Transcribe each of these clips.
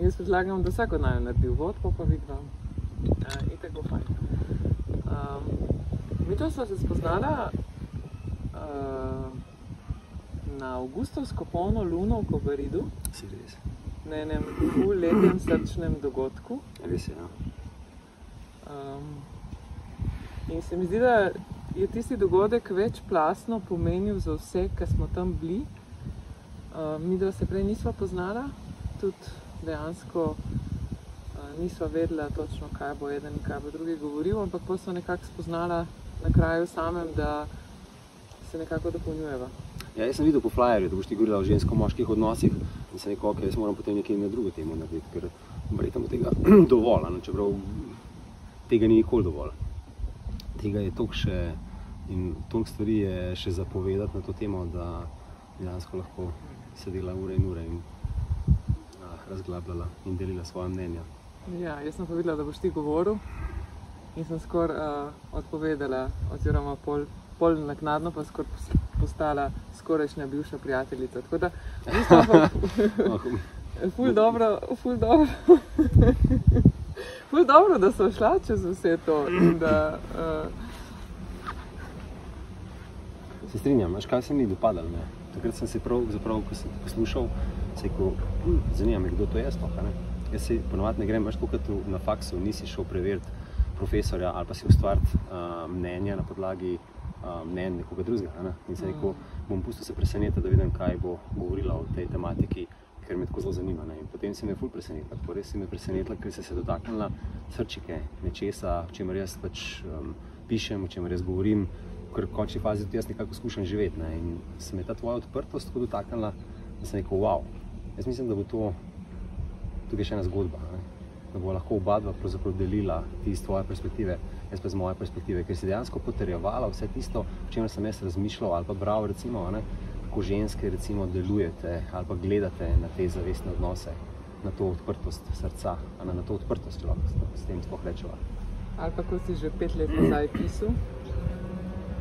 Jaz predlagam, da vsak od naj naredi vod, pa pa vidva. Uh, in tako fajn. Um, mi to smo se spoznala uh, na avgustovsko polno luno v Kobaridu. Si res. Na enem letnem srčnem dogodku. Res je, ja. Um, in se mi zdi, da je tisti dogodek večplastno pomenil za vse, ki smo tam bili. Uh, mi dva se prej nisva poznala, tudi dejansko nisva vedela točno, kaj bo eden in kaj bo drugi govoril, ampak pa so nekako spoznala na kraju samem, da se nekako dopolnjujeva. Ja, jaz sem videl po flyerju, da boš ti govorila o žensko-moških odnosih in sem rekel, ok, jaz moram potem nekaj na drugo temo narediti, ker verjetno tega dovolj, ne? čeprav tega ni nikoli dovolj. Tega je toliko še in toliko stvari je še zapovedati na to temo, da dejansko lahko sedela ure in ure in razglabljala in delila svoje mnenja. Ja, jaz sem pa videla, da boš ti govoril in sem skoraj uh, odpovedala, oziroma pol, pol naknadno pa skoraj postala skorajšnja bivša prijateljica. Tako da, nismo pa ful dobro, ful dobro. Ful dobro, da so šla čez vse to. Da, uh, Se strinjam, veš, kaj se mi je dopadalo. ne? Takrat sem se prav, zaprav, ko sem poslušal, rekel, hm, zanima me, kdo to je sploh. a ne." Jaz se ponovadi ne grem, veš, kot na faksu, nisi šel preveriti profesorja ali pa si ustvariti uh, mnenja na podlagi uh, mnenja nekoga drugega. Ne? In se rekel, bom pustil se presenetiti, da vidim, kaj bo govorila o tej tematiki, ker me tako zelo zanima. Ne? In potem se me je ful presenetila, tako res se me presenetila, ker se je dotaknila srčike, nečesa, o čemer jaz pač um, pišem, o čemer jaz govorim, ker v končni fazi tudi jaz nekako skušam živeti. Ne? In se me ta tvoja odprtost tako dotaknila, da sem rekel, wow, jaz mislim, da bo to tukaj še ena zgodba. Ne? Da bo lahko oba dva delila ti iz tvoje perspektive, jaz pa iz moje perspektive, ker si dejansko potrjevala vse tisto, o čemer sem jaz razmišljal ali pa bral, recimo, ne, kako ženske recimo delujete ali pa gledate na te zavestne odnose, na to odprtost srca, ne, na to odprtost, lahko s- s tem sploh rečeva. ali pa ko si že pet let nazaj pisal,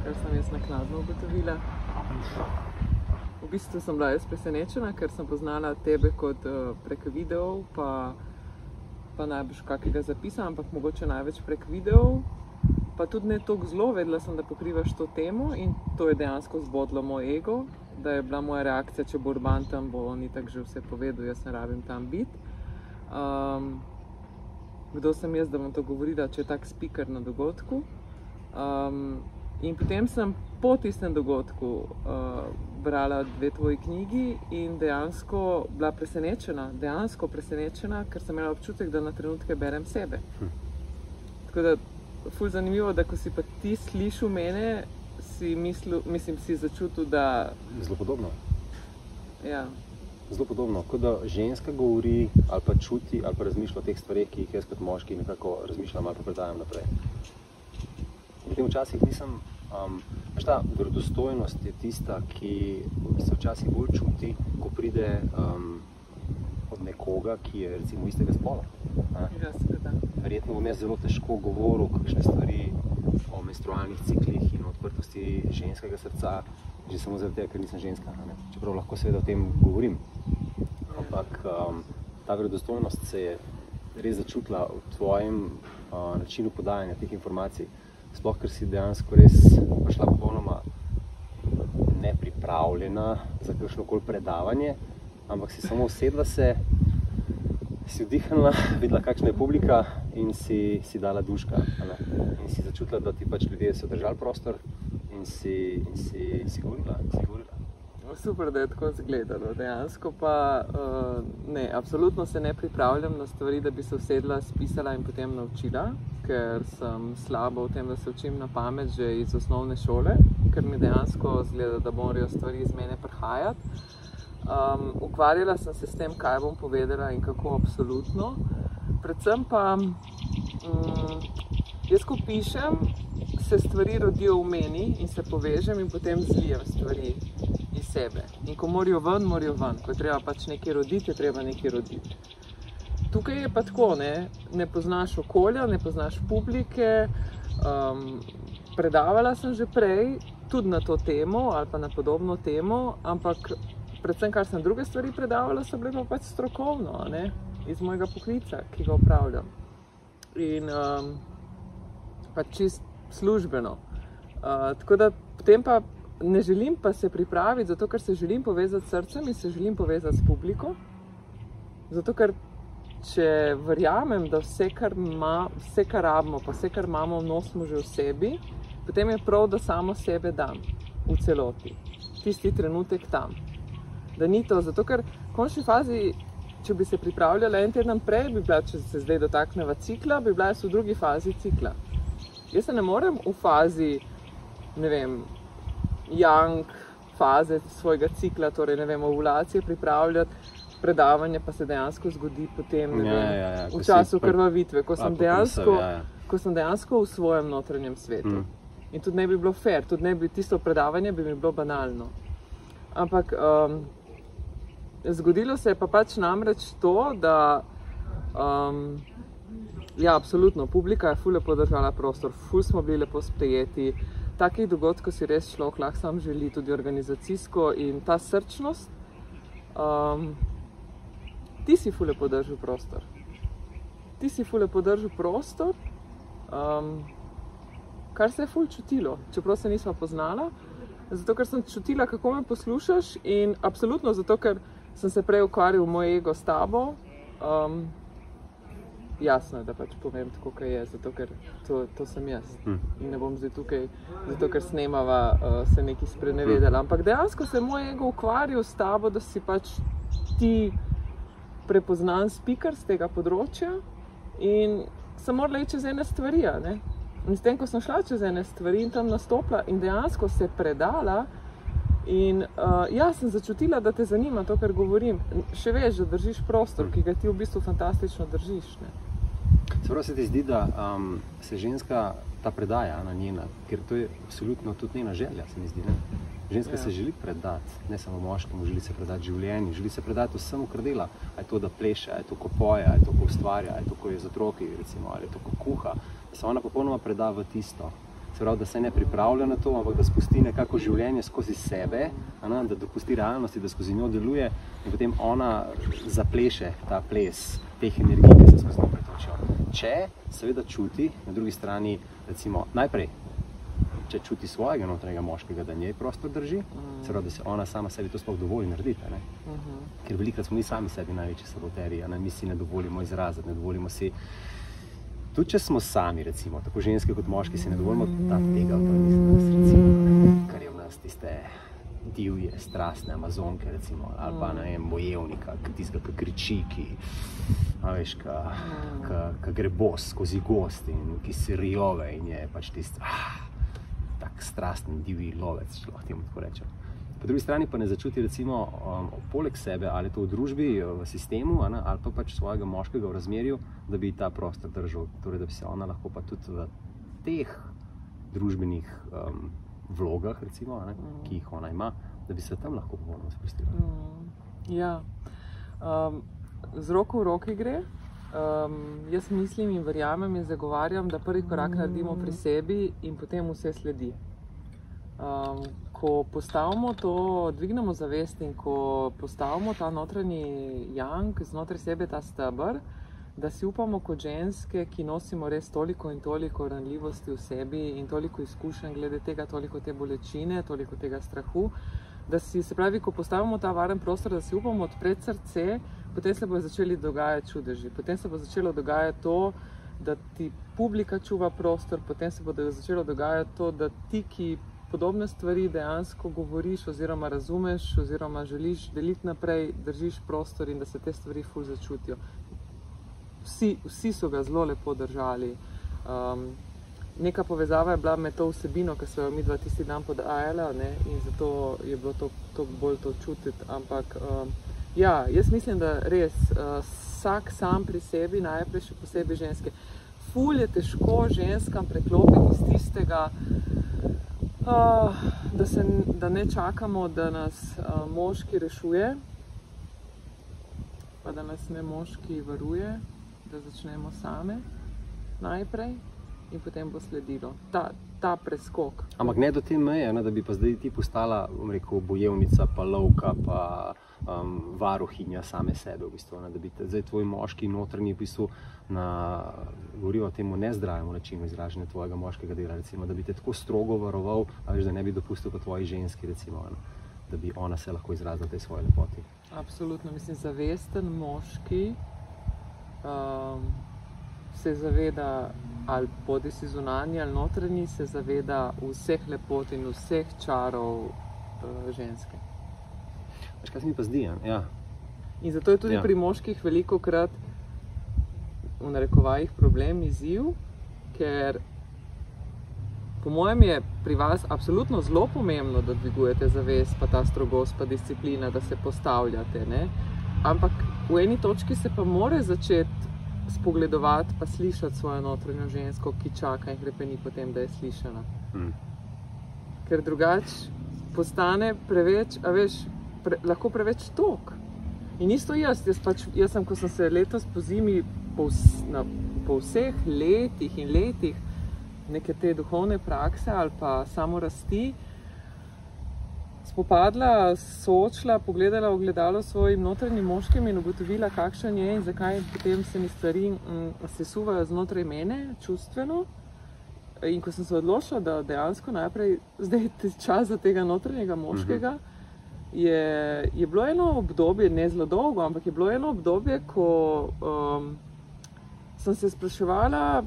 kar sem jaz naknadno ugotovila. V bistvu sem bila jaz presenečena, ker sem poznala tebe kot uh, prek videov, pa, pa najbrž kakega zapisa, ampak mogoče največ prek videov. Pa tudi ne tako zelo, vedela sem, da pokrivaš to temo in to je dejansko zbodlo moj ego, da je bila moja reakcija, če bo Urban tam, bo on itak že vse povedal, jaz ne rabim tam biti. Um, kdo sem jaz, da bom to govorila, če je tak speaker na dogodku. Um, in potem sem po tistem dogodku uh, brala dve tvoji knjigi in dejansko bila presenečena, dejansko presenečena, ker sem imela občutek, da na trenutke berem sebe. Hm. Tako da, ful zanimivo, da ko si pa ti slišal mene, si mislil, mislim, si začutil, da Zelo podobno. ja, Zelo podobno, kot da ženska govori ali pa čuti ali pa razmišlja o teh stvareh, ki jih jaz kot moški nekako razmišljam ali pa predajam naprej. Potem včasih nisem, um, ta verodostojnost je tista, ki se včasih bolj čuti, ko pride um, od nekoga, ki je recimo istega spola. ja. Verjetno bom jaz zelo težko govoril kakšne stvari o menstrualnih ciklih in odprtosti ženskega srca, že samo zaradi tega, ker nisem ženska. Ne? Čeprav lahko seveda o tem govorim. Ampak um, ta verodostojnost se je res začutila v tvojem uh, načinu podajanja teh informacij. Sploh, ker si dejansko res prišla popolnoma nepripravljena za kakšno koli predavanje, ampak si samo usedla se, si vdihnila, videla, kakšna je publika in si, si dala duška. ne. In si začutila, da ti pač ljudje so držali prostor in si, in si, si govorila. Si govorila. Super, da je tako izgledalo. Dejansko pa uh, ne, absolutno se ne pripravljam na stvari, da bi se usedla, spisala in potem naučila, ker sem slaba v tem, da se učim na pamet že iz osnovne šole, ker mi dejansko zgleda, da morajo stvari iz mene prihajati. Um, ukvarjala sem se s tem, kaj bom povedala in kako absolutno. Predvsem pa, um, jaz ko pišem, se stvari rodijo v meni in se povežem in potem zlijem stvari iz sebe. In ko morajo ven, morajo ven. Ko je treba pač nekaj roditi, je treba nekaj roditi. Tukaj je pa tako, ne, ne poznaš okolja, ne poznaš publike. Um, predavala sem že prej, tudi na to temo ali pa na podobno temo, ampak predvsem, kar sem druge stvari predavala, so bile pa pač strokovno. ne. iz mojega poklica, ki ga upravljam. In um, pa čist službeno. Uh, tako da potem pa ne želim pa se pripraviti, zato ker se želim povezati s srcem in se želim povezati s publiko. Zato ker če verjamem, da vse, kar, ima, vse, kar rabimo, pa vse, kar imamo, nosimo že v sebi, potem je prav, da samo sebe dam v celoti, tisti trenutek tam. Da ni to, zato ker v končni fazi, če bi se pripravljala en teden prej, bi bila, če se zdaj dotakneva cikla, bi bila jaz v drugi fazi cikla. Jaz se ne morem v fazi, ne vem, jank faze svojega cikla, torej ne vem, ovulacije pripravljati. Predavanje pa se dejansko zgodi potem, Ja, vem, ja, ja, v času krvavitve, ko sem, dejansko, pisav, ja, ja. ko sem dejansko v svojem notranjem svetu. Mm. In tudi ne bi bilo fair, tudi ne bi tisto predavanje bi mi bilo banalno. Ampak um, zgodilo se je pa pač namreč to, da um, ja, absolutno, publika je ful lepo držala prostor, ful smo bili lepo sprejeti. Takih dogodkov si res človek lahko sam želi, tudi organizacijsko in ta srčnost. Um, ti si ful lepo držal prostor. Ti si ful lepo držal prostor. Um, kar se je ful čutilo, čeprav se nismo poznala. Zato, ker sem čutila, kako me poslušaš, in absolutno zato, ker sem se prej ukvarjal moj ego s tabo. Um, jasno je, da pač povem tako, kot je, zato ker to, to sem jaz. Mm. In ne bom zdaj tukaj, zato ker snemava, uh, se nekaj sprenevedala. Ampak dejansko se je moj ego ukvarjal s tabo, da si pač ti prepoznan speaker z tega področja in sem morala iti čez ene stvari. In s tem, ko sem šla čez ene stvari in tam nastopila in dejansko se predala, in uh, ja, sem začutila, da te zanima to, kar govorim. Še veš, da držiš prostor, ki ga ti v bistvu fantastično držiš. Ne? Se pravi, se ti zdi, da um, se ženska ta predaja na njena, ker to je absolutno tudi njena želja, se mi zdi. Ne? Ženska Ja. ja. se želi predati, ne samo moškemu, želi se predati življenju, želi se predati vsemu, kar dela. Ali je to, da pleše, ali je to, ko poje, ali je to, ko ustvarja, ali je to, ko je z otroki, recimo, ali je to, ko kuha. Da se ona popolnoma preda v tisto. Se pravi, da se ne pripravlja na to, ampak da spusti nekako življenje skozi sebe, a ne, da dopusti realnosti, da skozi njo deluje in potem ona zapleše ta ples teh energij, ki se skozi njo pretočijo. Če seveda čuti, na drugi strani, recimo, najprej, če čuti svojega notranjega moškega, da njej prostor drži, se pravi, da se ona sama sebi to sploh dovoli narediti. Ne? Uh -huh. Ker velikrat smo mi sami sebi največji saboterji, a ne? mi si ne dovolimo izraziti, ne dovolimo si. Tudi če smo sami, recimo, tako ženske kot moški, si ne dovolimo dati tega, v nas, recimo, kar je v nas tiste divje, strastne amazonke, recimo, ali pa ne vem, bojevnika, tistega, ki kriči, ki, veš, ki, ki, ki gre bos skozi gost in ki se rijove in je pač tisti, ah, tak strasten divji lovec, če lahko temu tako rečem. Po drugi strani pa ne začuti, recimo, um, poleg sebe ali to v družbi, v sistemu, ne, ali pa pač svojega moškega v razmerju, da bi ta prostor držal, torej da bi se ona lahko pa tudi v teh družbenih um, vlogah, recimo, ne, ki jih ona ima, da bi se tam lahko popolnoma sprostila. Mm, Ja, um, z roko v roki gre. Um, jaz mislim in verjamem in zagovarjam, da prvi korak naredimo pri sebi in potem vse sledi. Um, ko postavimo to, dvignemo zavest in ko postavimo ta notranji jank znotraj sebe, ta stebr, da si upamo kot ženske, ki nosimo res toliko in toliko ranljivosti v sebi in toliko izkušenj glede tega, toliko te bolečine, toliko tega strahu, da si, se pravi, ko postavimo ta varen prostor, da si upamo odpreti srce, potem se bodo začeli dogajati čudeži. Potem se bo začelo dogajati to, da ti publika čuva prostor, potem se bo začelo dogajati to, da ti, ki podobne stvari dejansko govoriš, oziroma razumeš, oziroma želiš deliti naprej, držiš prostor in da se te stvari ful začutijo. Vsi, vsi so ga zelo lepo držali. Um, neka povezava je bila med to vsebino, ki so jo mi dva tisti dan podajala ne, in zato je bilo to, to bolj to čutiti. Ampak um, ja, jaz mislim, da res uh, vsak sam pri sebi, najprej še posebej ženske. Ful je težko ženskam preklopiti iz tistega, uh, da, se, da ne čakamo, da nas uh, moški rešuje, pa da nas ne moški varuje, da začnemo same najprej in potem bo sledilo ta, ta preskok. Ampak ne do te meje, ne, da bi pa zdaj ti postala, rekel, bojevnica, pa lovka, pa um, varuhinja same sebe, v bistvu, ne, da bi te, zdaj tvoj moški notranji v bistvu na, govori o tem nezdravem načinu izražanja tvojega moškega dela, recimo, da bi te tako strogo varoval, veš, da ne bi dopustil po tvoji ženski, recimo, ne, da bi ona se lahko izrazila tej svoji lepoti. Absolutno, mislim, zavesten moški um, se zaveda, ali bodi si zunanji ali notranji, se zaveda vseh lepot in vseh čarov uh, ženske. Veš, kaj se mi pa zdi? Ja. In zato je tudi ja. pri moških veliko krat v narekovajih problem, izziv, ker po mojem je pri vas absolutno zelo pomembno, da dvigujete zavest, pa ta strogost, pa disciplina, da se postavljate. Ne? Ampak v eni točki se pa more začeti spogledovati, pa slišati svojo notranjo žensko, ki čaka in krepeni potem, da je slišana. Hmm. Ker drugače postane preveč, a veš, pre, lahko preveč tok. In isto jaz, jaz, pač, jaz sem, ko sem se letos po zimi, po, na, po vseh letih in letih neke te duhovne prakse ali pa samo rasti, spopadla, soočila, pogledala v gledalo svojim notranjim moškim in ugotovila, kakšen je in zakaj potem se mi stvari mm, sesuvajo znotraj mene, čustveno. In ko sem se odločila, da dejansko najprej zdaj je čas za tega notranjega moškega, je, je bilo eno obdobje, ne zelo dolgo, ampak je bilo eno obdobje, ko um, sem se spraševala,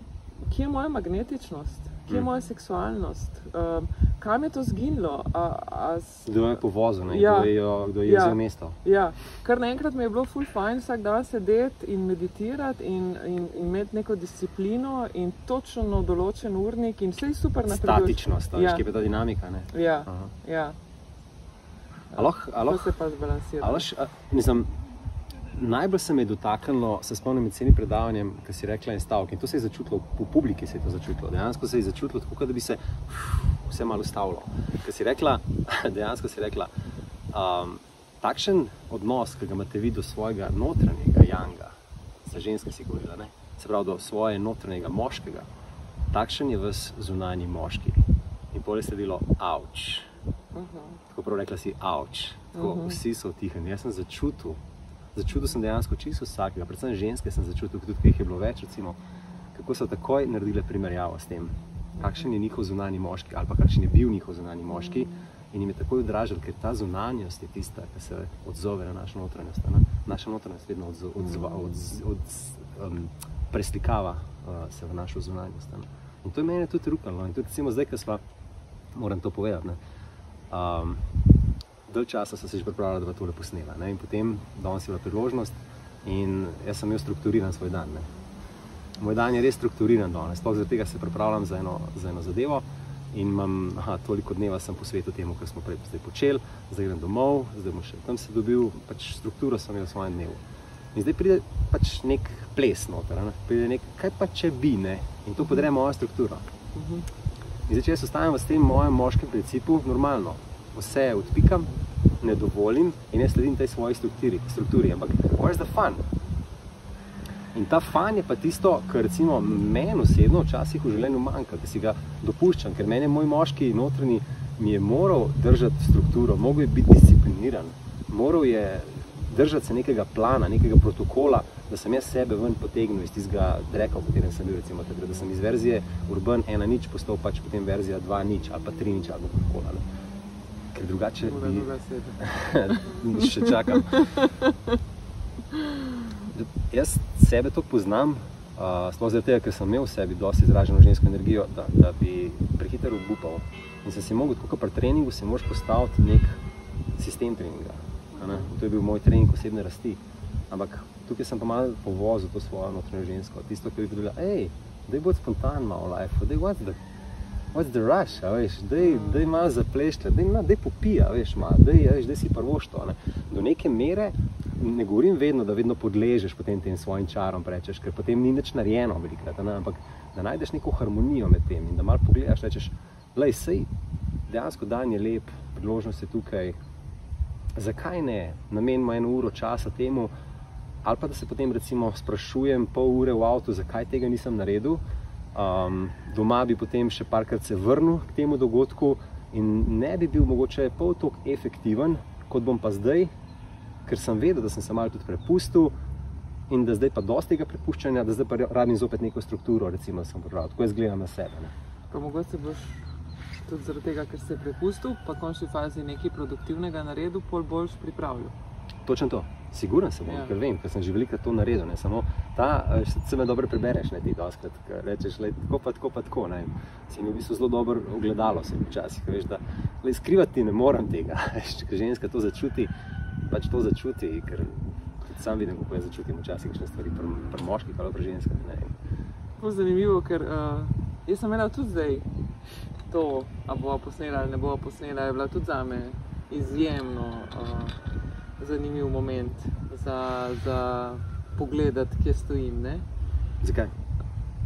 kje je moja magnetičnost, kje je moja seksualnost, um, kam je to zginilo. Kdo je povozil, ja, kdo je ja, za mesto. Ja. Kar naenkrat mi je bilo ful fajn vsak dan sedeti in meditirati in, in, in imeti neko disciplino in točno določen urnik in vse je super napreduješ. Statičnost, ja. ki je ta dinamika. Ne? Ja, ja. Aloh, aloh, to se pa zbalansira. Aloh, mislim, najbolj se me je dotaknilo, se spomnim med celim predavanjem, ki si rekla en stavek. In to se je začutilo, v publiki se je to začutilo. Dejansko se je začutilo tako, da bi se uf, vse malo ustavilo. Ker si rekla, dejansko si rekla, um, takšen odnos, ki ga imate vi do svojega notranjega janga, za ženske si govorila, ne? se pravi do svoje notranjega moškega, takšen je vas zunanji moški. In pole se je bilo, avč. Uh -huh. Tako prav rekla si, avč. Tako, uh -huh. Vsi so tihni. Jaz sem začutil, začutil sem dejansko čisto vsakega, predvsem ženske sem začutil, tudi jih je bilo več, recimo, kako so takoj naredile primerjavo s tem, kakšen je njihov zunani moški ali pa kakšen je bil njihov zunani moški. In jim je takoj odražal, ker ta zunanjost je tista, ki se odzove na našo notranjost. Ne? Naša notranjost vedno odzva, odzva, odz, odz, um, preslikava uh, se v našo zunanjost. Ne? In to je meni tudi rukalo. In tudi recimo, zdaj, ko smo, moram to povedati, um, dalj časa sem se že pripravljal, da bo to lepo snela. Ne? In potem danes je bila priložnost in jaz sem imel strukturiran svoj dan. Ne? Moj dan je res strukturiran danes, sploh zaradi tega se pripravljam za eno, za eno zadevo. In imam aha, toliko dneva, sem posvetil temu, kar smo prej počeli, zdaj grem domov, zdaj bom še tam se dobil, pač strukturo sem imel v svojem dnevu. In zdaj pride pač nek ples noter, ne? pride nek, kaj pa če bi, ne? in to podre moja struktura. In zdaj, če jaz ostanem v tem mojem moškem principu, normalno, vse odpikam, ne dovolim in jaz sledim tej svoji strukturi, strukturi. ampak where's the fun? In ta fan je pa tisto, kar recimo meni osebno včasih v življenju manjka, da si ga dopuščam, ker meni moj moški notranji mi je moral držati strukturo, moral je biti discipliniran, moral je držati se nekega plana, nekega protokola, da sem jaz sebe ven potegnil iz tistega dreka, v katerem sem bil, recimo, takrat, da sem iz verzije Urban 1 nič postal pač potem verzija 2 nič ali pa 3 nič ali kakorkoli ker drugače bi... še čakam. Jaz sebe to poznam, uh, sploh zaradi tega, ker sem imel v sebi dosti izraženo žensko energijo, da, da bi prehiter obupal. In sem si mogel, tako pri treningu, si moraš postaviti nek sistem treninga. To je bil moj trening osebne rasti. Ampak tukaj sem pa malo povozil to svojo notranjo žensko, tisto, ki bi povedala, hej, daj bod spontan malo v life, daj what's the what's the rush, veš, dej, dej malo zaplešče, dej, dej popija, veš, malo, dej, veš, dej si prvo što, ne. Do neke mere, ne govorim vedno, da vedno podležeš potem tem svojim čarom, rečeš, ker potem ni nič narejeno velikrat, ne, ampak da najdeš neko harmonijo med tem in da malo pogledaš, rečeš, lej, sej, dejansko dan je lep, priložnost je tukaj, zakaj ne, namenimo eno uro časa temu, ali pa da se potem recimo sprašujem pol ure v avtu, zakaj tega nisem naredil, Um, doma bi potem še parkrat se vrnil k temu dogodku in ne bi bil mogoče pol tako efektiven, kot bom pa zdaj, ker sem vedel, da sem se malo tudi prepustil in da zdaj pa dosti tega prepuščanja, da zdaj pa rabim zopet neko strukturo, recimo, sem prebral. Tako jaz gledam na sebe. Ne. Pa mogoče boš tudi zaradi tega, ker se je prepustil, pa končni fazi nekaj produktivnega naredil, pol boljš pripravljal. Točno to. Siguren sem, Ja. ker vem, ker sem že veliko to naredil. Ne. Samo ta, se me dobro prebereš, ne ti doskrat, ker rečeš, le, tako pa tako pa tako. Ne. Si mi v bistvu zelo dobro ogledalo se mi včasih, veš, da le, skrivati ne morem tega. Če ženska to začuti, pač to začuti, ker sam vidim, kako jaz začutim včasih kakšne stvari pri, pri moških ali pri ženskah. Ne. Prav zanimivo, ker uh, jaz sem imela tudi zdaj to, ali bo posnela ali ne bo posnela, je bila tudi za me izjemno uh, zanimiv moment za, za pogledati, kje stojim. Ne? Zakaj?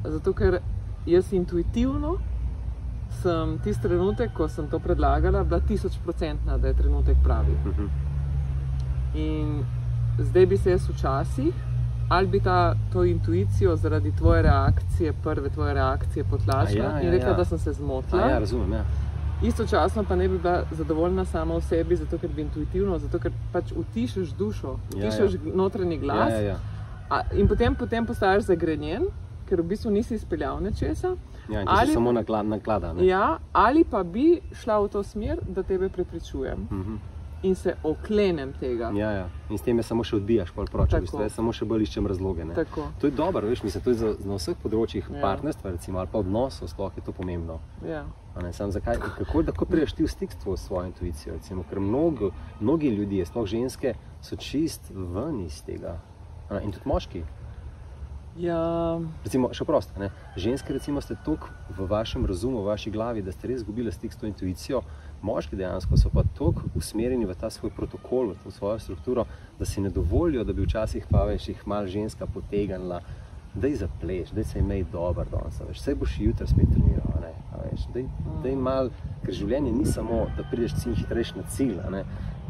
Zato, ker jaz intuitivno sem tisti trenutek, ko sem to predlagala, bila tisoč procentna, da je trenutek pravi. Uh -huh. In zdaj bi se jaz včasih, ali bi ta, to intuicijo zaradi tvoje reakcije, prve tvoje reakcije potlačila A ja, in ja, rekla, ja. da sem se zmotila. Ja, razumem. Ja. Istočasno pa ne bi bila zadovoljna sama v sebi, zato ker bi intuitivno, zato ker pač utišaš dušo, Ja, utišaš ja. notranji glas. Ja, ja, ja. A, in potem, potem postaješ zagrenjen, ker v bistvu nisi izpeljal nečesa. ja in Ali- samo nakla, naklada. Ne? Ja, ali pa bi šla v to smer, da tebe prepričujem Uh -huh. in se oklenem tega. Ja, ja. In s tem je samo še odbijaš, pol proč, v bistvu, samo še bolj iščem razloge. To je dobro, veš, mislim, to je za, na vseh področjih Ja. ja. partnerstva, recimo, ali pa odnosov, sploh je to pomembno. Ja. Ne, sam, zakaj, kako lahko priješ ti v stik s svojo intuicijo? Recimo, ker mnogo, mnogi ljudje, sploh ženske, so čist ven iz tega. Ne, In tudi moški. Ja, Recimo, še prosto, ne? ženske recimo, ste toliko v vašem razumu, v vaši glavi, da ste res izgubili stik s to intuicijo. Moški dejansko so pa toliko usmerjeni v ta svoj protokol, v to svojo strukturo, da si ne dovolijo, da bi včasih pa več jih mal ženska potegnila, da ji zapleš, da se imej dobro danes, a veš, saj boš jutri spet treniral. Mal, ker življenje ni samo, da prideš čim hitrejš na cilj.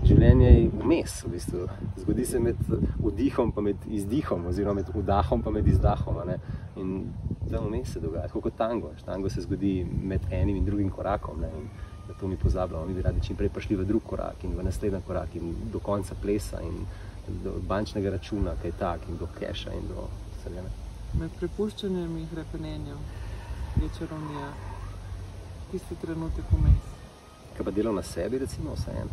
Življenje je vmes, v bistvu. zgodi se med vdihom in izdihom, oziroma med vdahom in izdahom. a ne. In tam vmes se dogaja, tako kot tango. Tango se zgodi med enim in drugim korakom. Ne. In da to mi pozabljamo, mi bi radi čim prej prišli v drug korak in v naslednji korak in do konca plesa in do bančnega računa, kaj tak in do keša in do vsega. med prepuščanjem in hrepenenjem je čarovnija. Tisti trenutek vmes. Kaj pa delo na sebi, recimo, vseeno.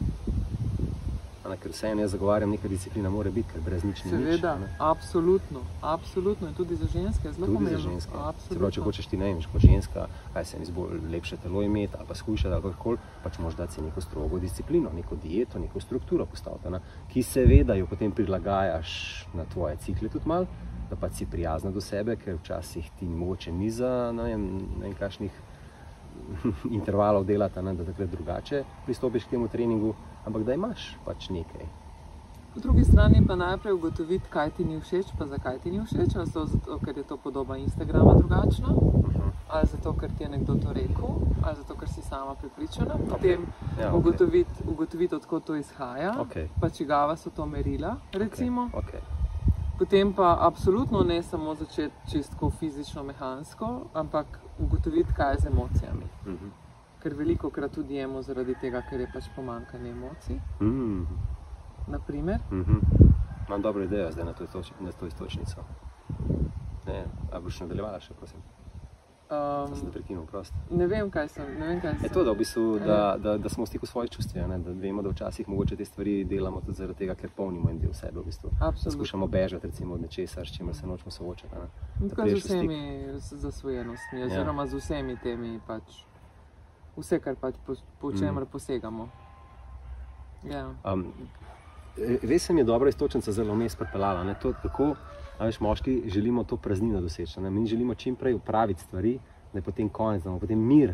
Ker vseeno jaz zagovarjam, neka disciplina mora biti, ker brez nič ni nič. Seveda, a ne. absolutno, absolutno in tudi za ženske je zelo Tudi pomembno. za ženske. Pravi, Absolutno. če hočeš ti ne vem, kot ženska, kaj se mi zdi bolj lepše telo imeti ali pa skušati ali kako pač moraš dati si neko strogo disciplino, neko dieto, neko strukturo postaviti, ne, ki seveda jo potem prilagajaš na tvoje cikle tudi mal, da pa si prijazna do sebe, ker včasih ti mogoče ni za ne vem, ne vem kakšnih intervalov delati, a ne, da takrat drugače pristopiš k temu treningu, ampak da imaš pač nekaj. Po drugi strani pa najprej ugotoviti, kaj ti ni všeč, pa zakaj ti ni všeč. Ali so zato, ker je to podoba Instagrama drugačna, Mhm. ali zato, ker ti je nekdo to rekel, ali zato, ker si sama prepričana. Potem Ja, okej. ugotoviti, ugotoviti, odkot to izhaja, Okej. pa čigava so to merila. Recimo. Okay. Okay. Potem pa absolutno ne samo začeti čistko fizično, mehansko, ampak ugotoviti, kaj je z emocijami. Mhm. Ker veliko krat tudi jemo zaradi tega, ker je pač pomankanje emocij. Mm. Naprimer, Mhm. Imam dobro idejo zdaj na to, toč na to istočnico. Ne, a boš nadaljevala še, prosim? Da sem te um, prekinul, prost. ne vem, kaj sem. Vem, kaj Je sem. to, da, v bistvu, da, da, da smo v stiku s svojimi čustvi, a ne? da vemo, da včasih mogoče te stvari delamo tudi zaradi tega, ker polnimo en del sebe. V bistvu. Da skušamo bežati recimo, od nečesa, s čimer se nočemo soočati. Tako z vsemi zasvojenostmi, Ja. oziroma z vsemi temi, pač, vse, kar pač po, po Mm. čemer posegamo. Ja. Um, res se mi je dobra istočnica zelo vmes pripeljala. To, kako, a veš, moški želimo to praznino doseči. ne. Mi želimo čim prej upraviti stvari, da je potem konec, da imamo potem mir.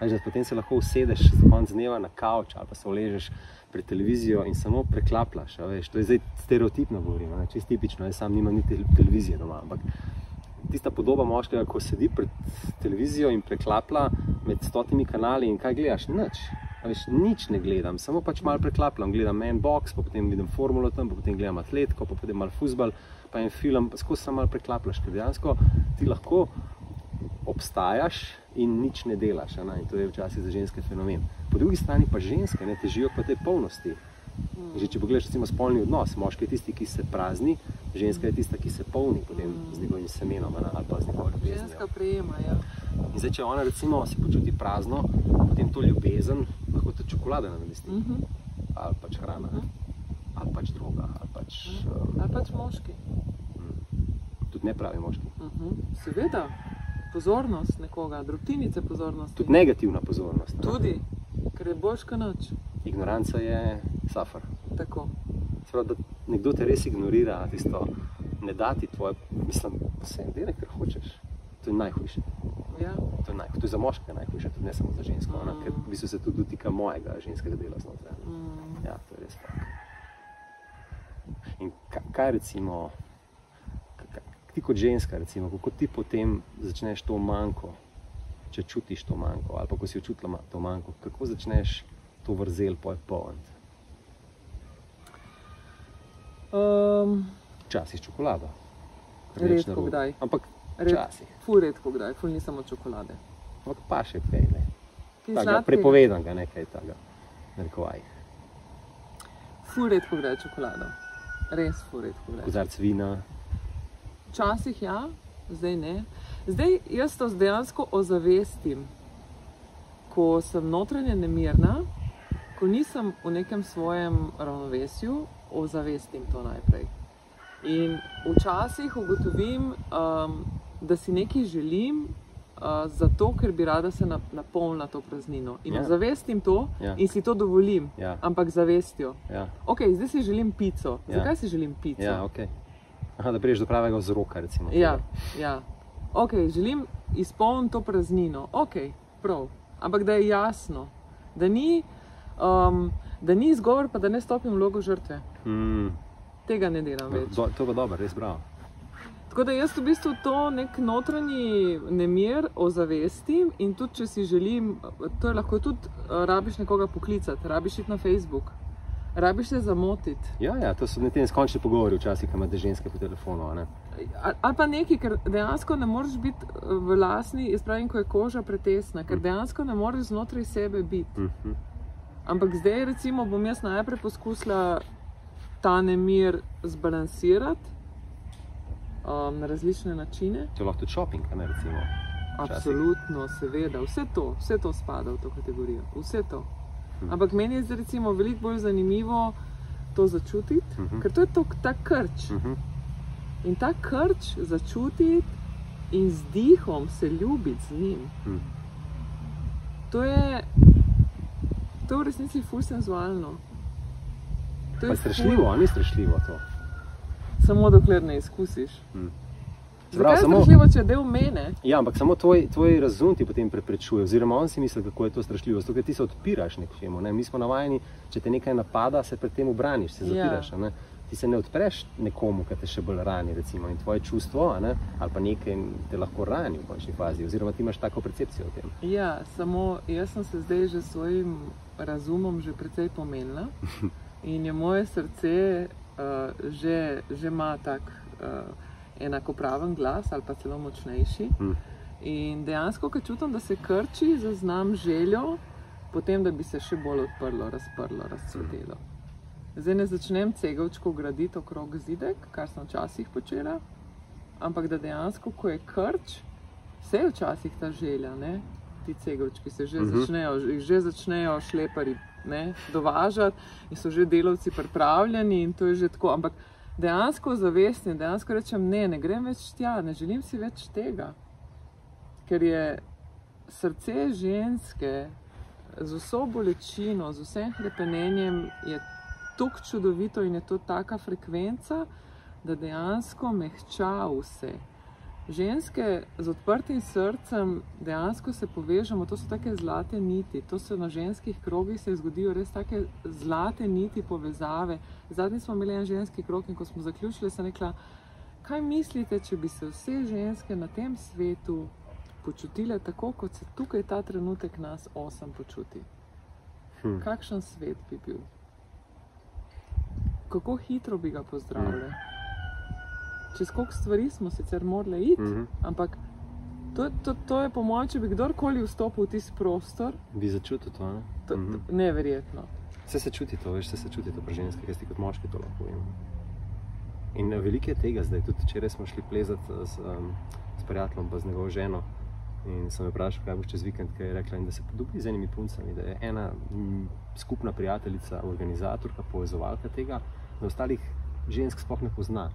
Veš, da potem se lahko usedeš za konec dneva na kavč ali pa se uležeš pred televizijo in samo preklaplaš. a Veš, to je zdaj stereotipno govorimo, ne, čist tipično, jaz sam nimam niti televizije doma. Ampak tista podoba moškega, ko sedi pred televizijo in preklapla med stotimi kanali in kaj gledaš, nič. Veš, nič ne gledam, samo pač malo preklapljam. Gledam en box, pa potem vidim formulo tam, pa potem gledam atletiko, pa potem malo futbal, pa en film, pa skozi samo malo preklapljaš, ker dejansko ti lahko obstajaš in nič ne delaš. Ne? In to je včasih za ženske fenomen. Po drugi strani pa ženske ne težijo k tej polnosti. In Že če pogledaš, recimo, spolni odnos, moški je tisti, ki se prazni, ženska je tista, ki se polni potem z njegovim semenom ne, ali pa z njegovo ljubeznijo. Ženska prejema, ja. In zdaj, če ona recimo se počuti prazno, potem to ljubezen lahko tudi čokolada nadomesti. Uh -huh. Ali pač hrana, ne? ali pač droga, ali pač um, Ali pač moški. Tudi ne pravi moški. Uh -huh. Seveda, pozornost nekoga, drobtinice pozornosti. Tudi negativna pozornost. ne. Tudi, ker je kot noč. Ignoranca je safar. Tako. Se pravi, da nekdo te res ignorira, tisto, ne da ti tvoje, mislim, vse, delaj, kar hočeš. To je najhujše. Ja. To je, naj, to je za moške najhujše, tudi ne samo za žensko, ona, ker Mm. v bistvu se tudi dotika mojega ženskega dela znotraj. ne. Mm. Ja, to je res tak. In kaj, recimo, ti kot ženska, recimo, kako ti potem začneš to manjko, če čutiš to manjko, ali pa ko si občutila to manjko, kako začneš to vrzel polniti? Um, Včasih čokolado. Redko narobe. kdaj. Ampak red, včasih. ful redko kdaj, ful ni samo čokolade. Ampak pa še kaj, ne. Sladkega? prepovedan ga nekaj takega. Narekovaj. Ful redko kdaj čokolado. Res ful redko kdaj. Kozarc vina, Včasih ja, zdaj ne. Zdaj jaz to dejansko ozavestim, ko sem notranje nemirna, ko nisem v nekem svojem ravnovesju, ozavestim to najprej. In včasih ugotovim, um, da si nekaj želim, uh, zato ker bi rada se na- napolnila to praznino. In Ja. ja. ozavestim to Ja. in si to dovolim, Ja. ampak zavestjo. ja, Ok, zdaj si želim pico. Ja. Zakaj si želim pico? ja, ok. Aha, da priješ do pravega vzroka, recimo. Ja, ja. Ok, želim izpolniti to praznino, ok, prav. Ampak da je jasno, da ni, um, da ni izgovor, pa da ne stopim vlogo žrtve. Mm, Tega ne delam več. do, to je dobro, res bravo. Tako da jaz v bistvu to nek notranji nemir ozavestim in tudi, če si želim, to je lahko tudi, uh, rabiš nekoga poklicati, rabiš iti na Facebook, rabiš se zamotiti. Ja, ja, to so ne te neskončni pogovori, včasih, ko imate ženske po telefonu. Ne? Ali pa nekaj, ker dejansko ne moreš biti eh, v lasni, jaz pravim, ko je koža pretesna, ker dejansko ne moreš znotraj sebe biti. Mhm. Ampak zdaj, recimo, bom jaz najprej poskusila ta nemir zbalansirati um, na različne načine. To je lahko tudi shopping, a ne recimo. Absolutno, seveda, vse to, vse to spada v to kategorijo. Vse to. Mhm. Ampak meni je recimo veliko bolj zanimivo to začutiti, Mhm. ker to je to, ta krč. Mhm. In ta krč začutiti in z dihom se ljubiti z njim. Mhm. To je, to je v resnici ful senzualno. To je strašljivo, a ni strašljivo to. Ful, samo dokler ne izkusiš. Mhm. Zakaj Prav, je samo- strašljivo, če je del mene? Ja, ampak samo tvoj, tvoj razum ti potem preprečuje, oziroma on si misli, kako je to strašljivo, zato ker ti se odpiraš nekemu. Ne? Mi smo navajeni, če te nekaj napada, se pred tem obraniš, se Ja. zapiraš. a Ne? Ti se ne odpreš nekomu, ki te še bolj rani, recimo, in tvoje čustvo, ne? ali pa nekaj te lahko rani v končni fazi, oziroma ti imaš tako percepcijo o tem. Ja, samo jaz sem se zdaj že s svojim razumom že precej pomenila in je moje srce uh, že, že ima tak uh, enakopraven glas ali pa celo močnejši. Hm. In dejansko, ko čutim, da se krči, zaznam željo, potem da bi se še bolj odprlo, razprlo, razcvetelo. Zdaj ne začnem cegovčko graditi okrog zidek, kar sem včasih počela, ampak da dejansko, ko je krč, vse je včasih ta želja, ne? ti cegovčki se že, Mhm. uh -huh. začnejo, že začnejo šlepari ne? dovažati in so že delavci pripravljeni in to je že tako. Ampak dejansko zavestni, dejansko rečem, ne, ne grem več tja, ne želim si več tega. Ker je srce ženske z vso bolečino, z vsem hrepenenjem, je tako čudovito in je to taka frekvenca, da dejansko mehča vse. Ženske z odprtim srcem dejansko se povežemo, to so take zlate niti, to se na ženskih krogih se zgodijo res take zlate niti povezave. Zadnji smo imeli en ženski krog in ko smo zaključili, sem rekla, kaj mislite, če bi se vse ženske na tem svetu počutile tako, kot se tukaj ta trenutek nas osem počuti? Hm. Kakšen svet bi bil? Kako hitro bi ga pozdravili? Čez koliko stvari smo sicer morali iti, Mhm. ampak to, to, to je po mojem, če bi kdorkoli vstopil v tisti prostor, Bi začutil to, ne? to, Mhm. to, neverjetno. Vse se čuti to, veš, vse se čuti to pri ženskah, jaz ti kot moški to lahko povem. In veliko je tega zdaj, tudi včeraj smo šli plezati s, um, s prijateljem, pa z njegovo ženo. In sem jo vprašal, kaj boš čez vikend, kaj je rekla, in da se podobi z enimi puncami, da je ena m, skupna prijateljica, organizatorka, povezovalka tega, da ostalih žensk sploh ne pozna.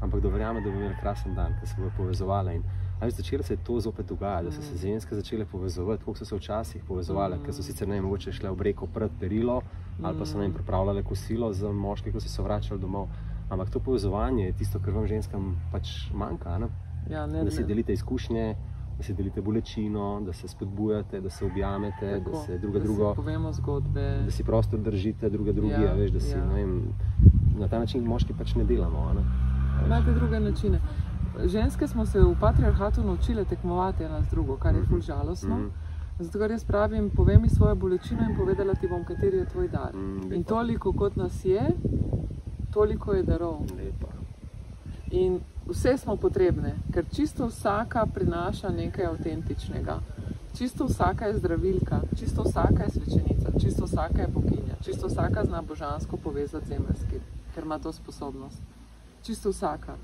Ampak da verjame, da bo imel krasen dan, ker se bo povezovala. In začelo se je to zopet dogajati, da so se ženske začele povezovati, kot so se včasih povezovale, mm. ker so sicer ne mogoče šle v reko pred perilo ali pa so jim pripravljale kosilo za moške, ko so se vračali domov. Ampak to povezovanje je tisto, kar vam ženskam pač manjka. Ne? Ja, ne, da si delite izkušnje, da si delite bolečino, da se spodbujate, da se objamete, Tako, da se druga da drugo. Povemo zgodbe. Da si prosto držite druga drugega. Ja, veš, si, ja. vem, na ta način moški pač ne delamo. Ne? Imate druge načine. Ženske smo se v patriarhatu naučile tekmovati ena z drugo, kar je zelo Mhm. žalostno. Mm -hmm. Zato, ker jaz pravim, povej mi svojo bolečino in povedala ti bom, kateri je tvoj dar. Mm, in toliko kot nas je, toliko je darov. Lepa. In vse smo potrebne, ker čisto vsaka prinaša nekaj avtentičnega. Čisto vsaka je zdravilka, čisto vsaka je svečenica, čisto vsaka je boginja, čisto vsaka zna božansko povezati zemljski, ker ima to sposobnost. Čisto vsaka.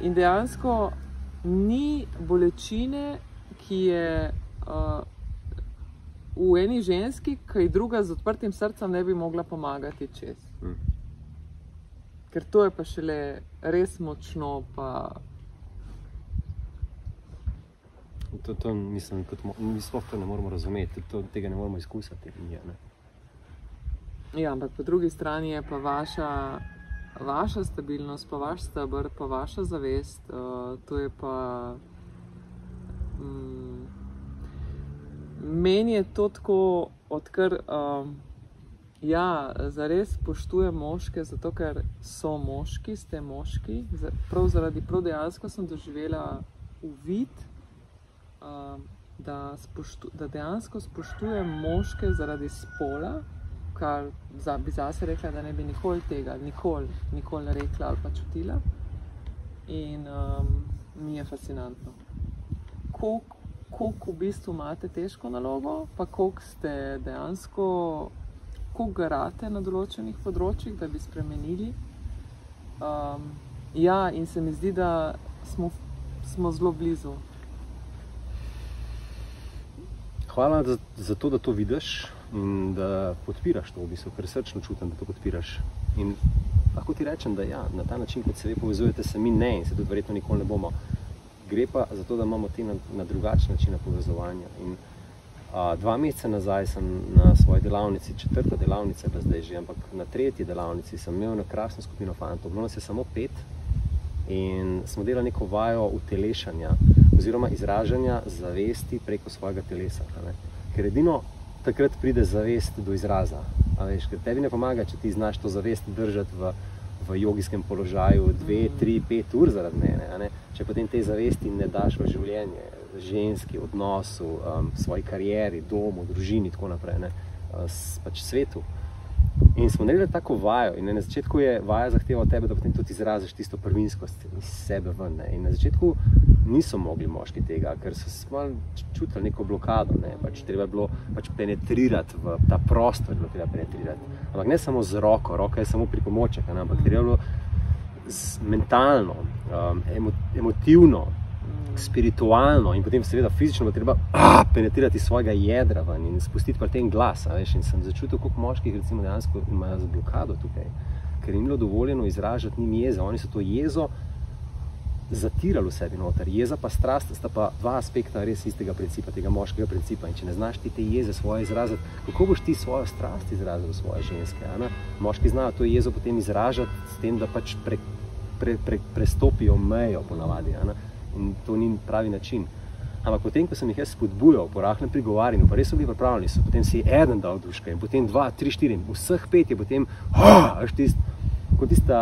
In dejansko ni bolečine, ki je uh, v eni ženski, ki druga z odprtim srcem ne bi mogla pomagati čez. Mm. Ker to je pa šele res močno. Pa... To, to mislim, kot mo- mi sploh to ne moremo razumeti, to, tega ne moremo izkusiti. Je, ne. Ja, ampak po drugi strani je pa vaša, vaša stabilnost, pa vaš stebr, pa vaša zavest. Uh, to je pa. Mm, meni je to tako, odkar. Um, Ja, zares spoštujem moške, zato ker so moški, ste moški. Prav zaradi prav dejansko sem doživela uvid, um, da, spoštu, da dejansko spoštujem moške zaradi spola, kar za, bi zase rekla, da ne bi nikoli tega, nikoli, nikoli rekla ali pa čutila. In um, mi je fascinantno. Koliko koliko v bistvu imate težko nalogo, pa koliko ste dejansko kako garate na določenih področjih, da bi spremenili. Um, ja, in se mi zdi, da smo, smo zelo blizu. Hvala za, za to, da to vidiš in da podpiraš to, v bistvu, ker srčno čutim, da to podpiraš. In lahko ti rečem, da ja, na ta način, kot se vi povezujete, se mi ne in se tudi verjetno nikoli ne bomo. Gre pa za to, da imamo te na, na drugačen način povezovanja. In, a, dva meseca nazaj sem na svoji delavnici, četrta delavnica je bila zdaj že, ampak na tretji delavnici sem imel eno krasno skupino fantov, bilo nas je samo pet in smo delali neko vajo utelešanja oziroma izražanja zavesti preko svojega telesa. ne. Ker edino takrat pride zavest do izraza. Veš, ker tebi ne pomaga, če ti znaš to zavest držati v, v jogijskem položaju dve, tri, pet ur zaradi mene. Ne? Če potem te zavesti ne daš v življenje, ženski, odnosu, um, svoji karieri, domu, družini in tako naprej, ne? s, pač svetu. In smo naredili tako vajo, in na začetku je vaja zahtevala od tebe, da potem tudi izraziš tisto prvinskost iz sebe ven. Ne? In na začetku niso mogli moški tega, ker so malo čutili neko blokado. Ne? Pač treba je bilo pač penetrirati v ta prostor, bilo treba penetrirati. Ampak ne samo z roko, roka je samo pripomoček, ampak treba je bilo mentalno, um, emo, emotivno, spiritualno in potem seveda fizično treba ah, penetrirati svojega jedra ven in spustiti pa ten glas. Veš, in sem začutil, koliko moških recimo dejansko imajo z blokado tukaj, ker jim je bilo dovoljeno izražati njim jeze. Oni so to jezo zatirali v sebi noter. Jeza pa strast sta pa dva aspekta res istega principa, tega moškega principa. In če ne znaš ti te jeze svoje izraziti, kako boš ti svojo strast izrazil v svoje ženske? a ne? Moški znajo to jezo potem izražati s tem, da pač pre, pre, pre, prestopijo mejo ponavadi. a ne. In to ni pravi način. Ampak potem, ko sem jih jaz spodbujal po rahlem prigovarjanju, pa res so bili pripravljeni, so potem si eden dal duška in potem dva, tri, štiri, vseh pet je potem, veš, tist, kot tista,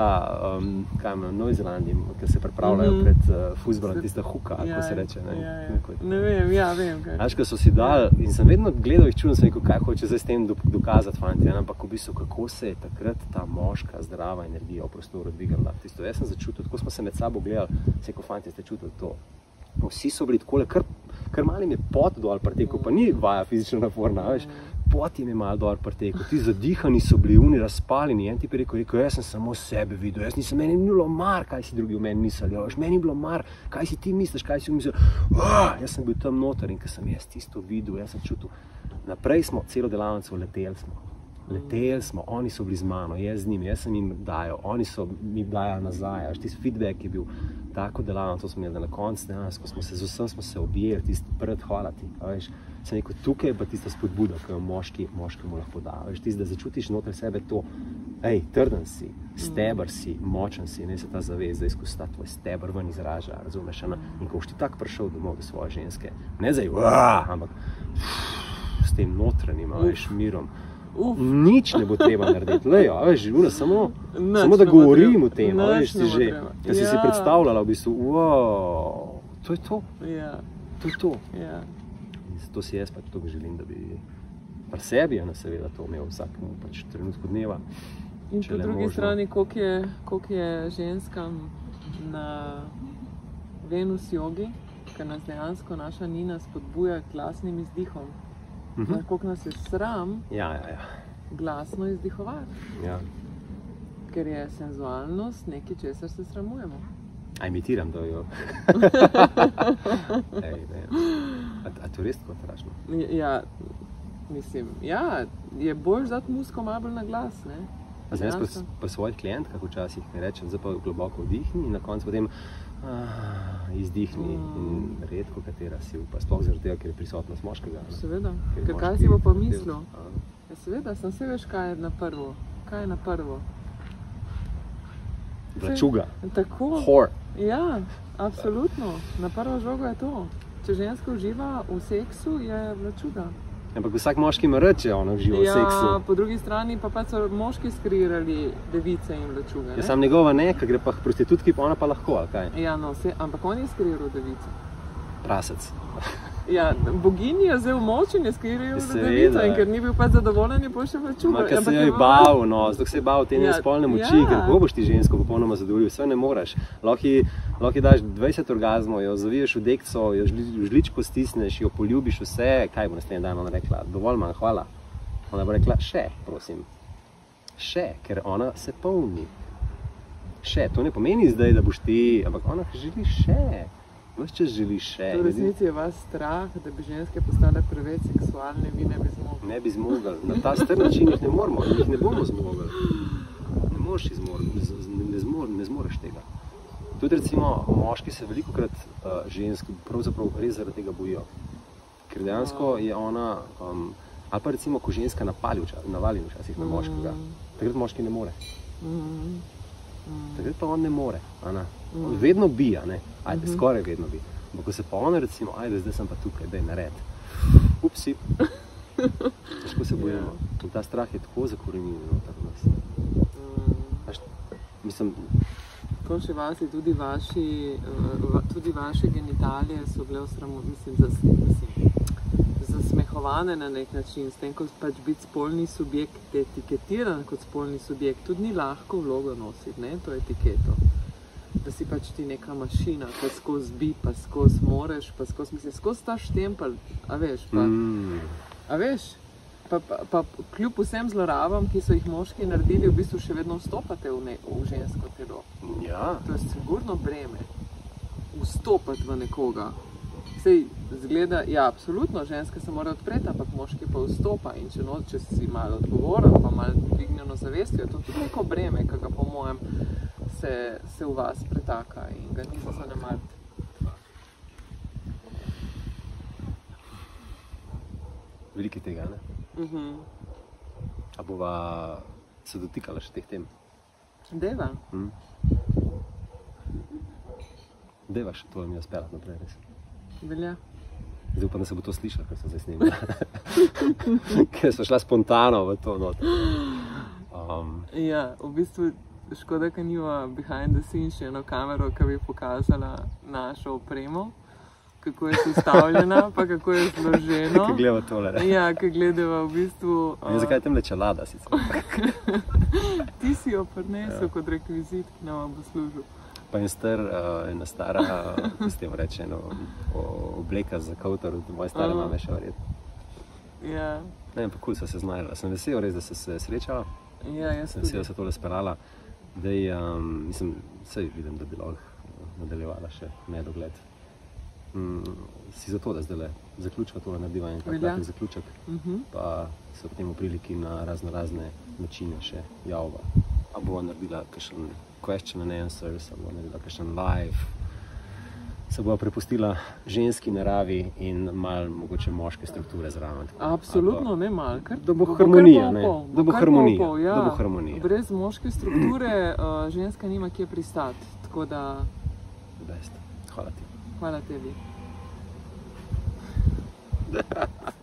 um, kaj ima, Novi Zelandiji, ki se pripravljajo mm. -hmm. pred uh, fuzbolom, tista huka, ja, ko se reče. Ne, ja, ja. Ne vem, ja, vem. Znaš, ko so si dali in sem vedno gledal jih čudno, sem rekel, kaj hoče zdaj s tem do- dokazati, fanti. ne, Ampak v bistvu, kako se je takrat ta moška, zdrava energija v prostoru dvigala. Tisto jaz sem začutil, tako smo se med sabo gledali, se rekel, fanti, ste čutili to. Vsi so bili tako, kar, kar malo jim je pot dol pretekel, pa ni vaja fizično naporna, veš. Pot jim je malo dol pretekel, ti zadihani so bili, oni razpaljeni. En ti je rekel, rekel, jaz sem samo sebe videl, jaz nisem meni bilo mar, kaj si drugi v meni mislili. Jaz meni bilo mar, kaj si ti misliš, kaj si mislil. Oh, jaz sem bil tam noter in ker sem jaz tisto videl, jaz sem čutil. Naprej smo celo delavnico leteli smo. Leteli smo, oni so bili z mano, jaz z njimi, jaz sem jim dajal, oni so mi dajali nazaj. Tisti feedback je bil tako delavno, to smo imeli na koncu, dejansko smo se z vsem smo se objeli, tisti pred hvala ti. Veš, sem rekel, tukaj je pa tista spodbuda, ki jo moški, moškemu lahko da. Veš, tisti, da začutiš znotraj sebe to, hej, trden si, stebr si, močen si, ne se ta zavez, da izkusi ta tvoj stebr ven izraža, razumeš? Ne? In ko boš ti tako prišel domov do svoje ženske, ne zdaj, ampak s tem notranjim, veš, mirom. Uf. Nič ne bo treba narediti, le jo, veš, živno, samo, samo da govorim o tem, veš, si že, ja. si si predstavljala v bistvu, wow, to je to. Ja. To je to. Ja. To si jaz pač to želim, da bi pri sebi, a ne seveda, to imel vsak pač trenutku dneva. In po drugi možno. strani, koliko je, koliko je ženskam na Venus jogi, ker nas dejansko naša Nina spodbuja glasnim izdihom. Uh -huh. Kako nas je sram ja, ja, ja. glasno izdihovati. Ja. Ker je senzualnost nekaj, česar se sramujemo. A imitiram to jo. Ej, a, a to res tako strašno? Ja, mislim, ja, je bolj zati musko malo na glas. Ne? Zdaj, jaz pa, pa svojih klientkah včasih rečem, zdaj pa globoko vdihni in na koncu potem ah, izdihni. Mm. Redko katera si upa, sploh zaradi tega, ker je prisotnost moškega. Ne? Seveda, ker kaj si bo pomislil? Ja, seveda, sem se veš, kaj je na prvo. Kaj je na prvo? Vlačuga. Tako. Hor. Ja, absolutno. Na prvo žogo je to. Če ženska uživa v seksu, je vlačuga. Ampak vsak moški ima reči, da ono živi ja, v seksu. Po drugi strani pa, pa so moški skrirali device in vlačuge. Ja, sam njegova ne, ker gre pa k prostitutki, pa ona pa lahko. Ja, no, vse, ampak on je skriral device. Prasec. Ja, boginji je zelo močen, je device in ker ni bil pa zadovoljen, je pošel vlačuge. Ker se je bal, no, zdaj se je bal te ja, nespolne moči, ja. ker kako boš ti žensko popolnoma zadovoljil, vse ne moreš. Lahko daš 20 orgazmov, jo zaviješ v dekco, jo v žličko stisneš, jo poljubiš vse, kaj bo naslednji dan ona rekla, dovolj manj, hvala. Ona bo rekla, še, prosim, še, ker ona se polni. Še, to ne pomeni zdaj, da boš ti, ampak ona želi še. Vse čas želi še. V resnici je vas strah, da bi ženske postale preveč seksualne, vi ne bi zmogli. Ne bi zmogli. Na ta str način jih ne moremo, jih ne bomo zmogli. Ne moreš izmor, ne, ne, zmor, ne zmoreš tega. Tudi recimo, moški se veliko krat uh, žensk pravzaprav res zaradi tega bojijo. Ker dejansko je ona, um, ali pa recimo, ko ženska napali navali včasih na moškega, mm. takrat moški ne more. Mm. Takrat pa on ne more. Mm. Vedno bi, ajde, mm -hmm. skoraj vedno bi. Ampak ko se pa ona recimo, ajde, zdaj sem pa tukaj, da je nared. Upsi. Težko se bojimo. Yeah. Ja. Ta strah je tako zakorenjen v nas. Mm. Mislim, končni vasi tudi vaši, uh, tudi vaše genitalije so bile osramo, mislim, zas, zasmehovane na nek način, s tem, ko pač biti spolni subjekt etiketiran kot spolni subjekt, tudi ni lahko vlogo nositi, ne, to etiketo. Da si pač ti neka mašina, ki skozi bi, pa skozi moreš, pa skozi misliš, skozi ta štempelj, a veš, pa, mm. a veš, pa, pa, pa kljub vsem zlorabam, ki so jih moški naredili, v bistvu še vedno vstopate v, ne, v žensko telo. Ja. To je sigurno breme, vstopiti v nekoga. Sej, zgleda, ja, absolutno, ženske se morajo odpreti, ampak moški pa vstopa. In če, no, če si malo odgovoren, pa malo dvignjeno zavestjo, je to tudi neko breme, ki ga po mojem se, se v vas pretaka in ga niste zanemariti. Veliko tega, ne? Uh mhm. -huh. A bova se dotikala še teh tem? Deva. Hmm. Deva še to, mi je spela naprej. Res. Velja. Zdaj upam, da se bo to slišalo, ker sem zdaj snimila. ker sem šla spontano v to not. Um. Ja, v bistvu škoda, ker nima behind the scenes še eno kamero, ki bi pokazala našo opremo kako je sestavljena, pa kako je zložena. Kaj gledamo tole? Ja, kaj gledamo v bistvu. Uh, zakaj tam leče lada? Ti si jo prinesel ja. kot rekvizit, ki nam bo služil. Pa je star, uh, ena stara, s tem rečeno, obleka za kautor, od moje stare mame še verjetno. Ja, Ne, pa kul cool se znašla. Sem vesel, res, da se se srečala. ja jaz Sem vesel, da se tole speljala. Dej, um, mislim, vse vidim, da bi lahko eh, nadaljevala še nedogled. Mm, si zato, da zdaj le zaključiva to, narediva en Velja. kratek zaključek, Mhm. pa se potem v priliki na razno razne načine še javlja. A bo naredila kakšen question and answers, ali bo naredila kakšen live. Se bo prepustila ženski naravi in malo mogoče moške strukture zraven. tako. Absolutno ne malo. Da bo harmonija, ne, pol, da bo harmonija, pol, ja. da bo harmonija. Brez moške strukture uh, ženska nima kje pristati. Tako da Best. Hvala ti. hvala tebi.